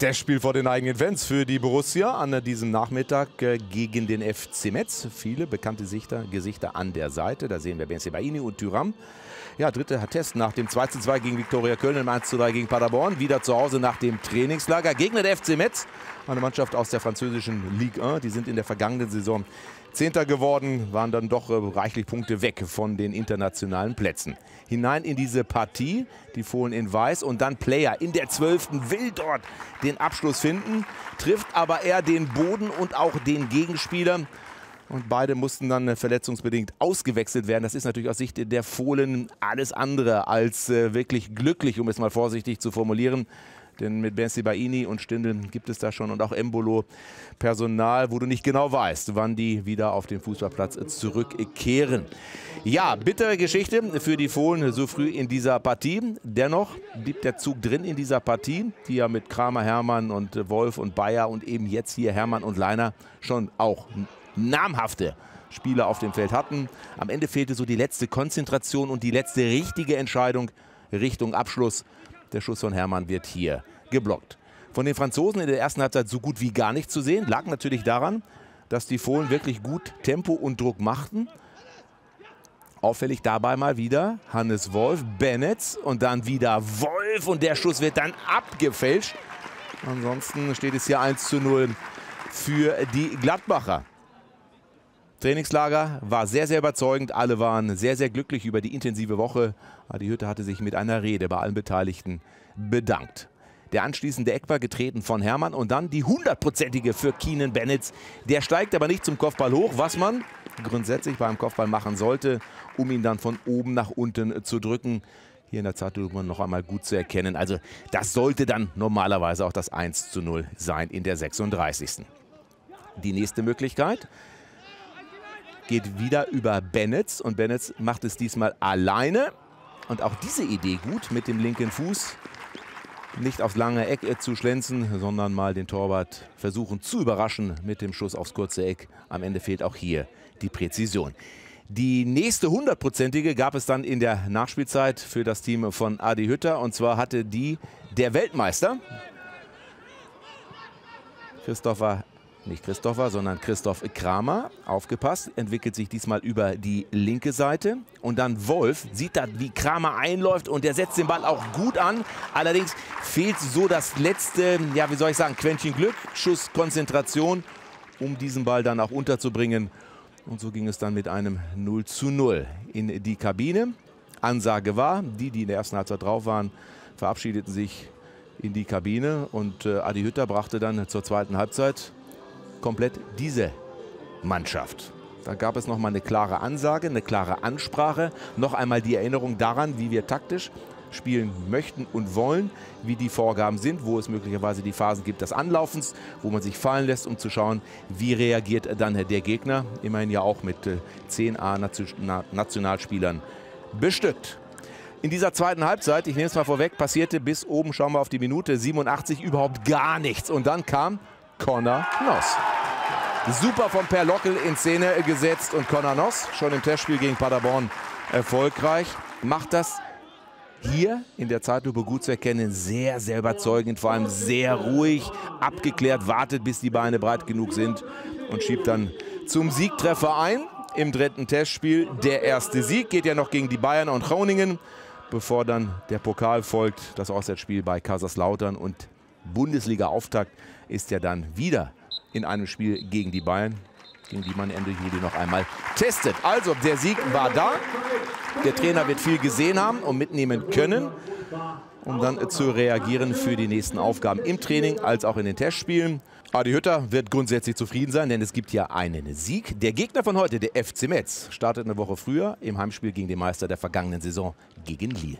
Das Spiel vor den eigenen Fans für die Borussia an diesem Nachmittag äh, gegen den FC Metz. Viele bekannte Gesichter, Gesichter an der Seite. Da sehen wir Benzebaini und Tyram. Ja, dritter Test nach dem 2:2 gegen Viktoria Köln, im 1:3 gegen Paderborn. Wieder zu Hause nach dem Trainingslager. Gegner der FC Metz, eine Mannschaft aus der französischen Ligue 1. Die sind in der vergangenen Saison Zehnter geworden, waren dann doch äh, reichlich Punkte weg von den internationalen Plätzen. Hinein in diese Partie, die Fohlen in Weiß und dann Player in der Zwölften will dort den Abschluss finden, trifft aber eher den Boden und auch den Gegenspieler. Und beide mussten dann äh, verletzungsbedingt ausgewechselt werden. Das ist natürlich aus Sicht der Fohlen alles andere als äh, wirklich glücklich, um es mal vorsichtig zu formulieren. Denn mit Benzi Baini und Stindl gibt es da schon und auch Embolo Personal, wo du nicht genau weißt, wann die wieder auf den Fußballplatz zurückkehren. Ja, bittere Geschichte für die Fohlen so früh in dieser Partie. Dennoch blieb der Zug drin in dieser Partie, die ja mit Kramer, Hermann und Wolf und Bayer und eben jetzt hier Hermann und Leiner schon auch namhafte Spieler auf dem Feld hatten. Am Ende fehlte so die letzte Konzentration und die letzte richtige Entscheidung Richtung Abschluss. Der Schuss von Hermann wird hier geblockt. Von den Franzosen in der ersten Halbzeit so gut wie gar nichts zu sehen. Lag natürlich daran, dass die Fohlen wirklich gut Tempo und Druck machten. Auffällig dabei mal wieder Hannes Wolf, Bennett und dann wieder Wolf und der Schuss wird dann abgefälscht. Ansonsten steht es hier 1 zu 0 für die Gladbacher. Trainingslager war sehr, sehr überzeugend. Alle waren sehr, sehr glücklich über die intensive Woche. Die Hütte hatte sich mit einer Rede bei allen Beteiligten bedankt. Der anschließende Eck war getreten von Hermann und dann die hundertprozentige für Keenan Bennett. Der steigt aber nicht zum Kopfball hoch, was man grundsätzlich beim Kopfball machen sollte, um ihn dann von oben nach unten zu drücken. Hier in der Zeitlupe noch einmal gut zu erkennen. Also das sollte dann normalerweise auch das 1 zu 0 sein in der 36. Die nächste Möglichkeit geht wieder über Bennett und Bennett macht es diesmal alleine. Und auch diese Idee gut mit dem linken Fuß nicht aufs lange Eck zu schlänzen, sondern mal den Torwart versuchen zu überraschen mit dem Schuss aufs kurze Eck. Am Ende fehlt auch hier die Präzision. Die nächste hundertprozentige gab es dann in der Nachspielzeit für das Team von Adi Hütter. Und zwar hatte die der Weltmeister, Christopher nicht Christopher, sondern Christoph Kramer. Aufgepasst, entwickelt sich diesmal über die linke Seite. Und dann Wolf sieht da, wie Kramer einläuft und der setzt den Ball auch gut an. Allerdings fehlt so das letzte, ja, wie soll ich sagen, Quäntchen Glück, Schuss, Konzentration, um diesen Ball dann auch unterzubringen. Und so ging es dann mit einem 0 zu 0 in die Kabine. Ansage war, die, die in der ersten Halbzeit drauf waren, verabschiedeten sich in die Kabine und äh, Adi Hütter brachte dann zur zweiten Halbzeit komplett diese Mannschaft. Da gab es nochmal eine klare Ansage, eine klare Ansprache. Noch einmal die Erinnerung daran, wie wir taktisch spielen möchten und wollen, wie die Vorgaben sind, wo es möglicherweise die Phasen gibt des Anlaufens, wo man sich fallen lässt, um zu schauen, wie reagiert dann der Gegner. Immerhin ja auch mit 10 äh, A-Nationalspielern bestückt. In dieser zweiten Halbzeit, ich nehme es mal vorweg, passierte bis oben, schauen wir auf die Minute 87, überhaupt gar nichts. Und dann kam Connor Noss. Super von Per Lockel in Szene gesetzt und Connor Noss, schon im Testspiel gegen Paderborn erfolgreich, macht das hier in der Zeitlupe gut zu erkennen. Sehr, sehr überzeugend, vor allem sehr ruhig, abgeklärt, wartet, bis die Beine breit genug sind und schiebt dann zum Siegtreffer ein im dritten Testspiel. Der erste Sieg geht ja noch gegen die Bayern und Groningen, bevor dann der Pokal folgt, das Auswärtsspiel bei Kaiserslautern und Bundesliga-Auftakt ist ja dann wieder in einem Spiel gegen die Bayern, gegen die man Ende Juli noch einmal testet. Also, der Sieg war da. Der Trainer wird viel gesehen haben und mitnehmen können, um dann zu reagieren für die nächsten Aufgaben im Training als auch in den Testspielen. Adi Hütter wird grundsätzlich zufrieden sein, denn es gibt ja einen Sieg. Der Gegner von heute, der FC Metz, startet eine Woche früher im Heimspiel gegen den Meister der vergangenen Saison gegen Lille.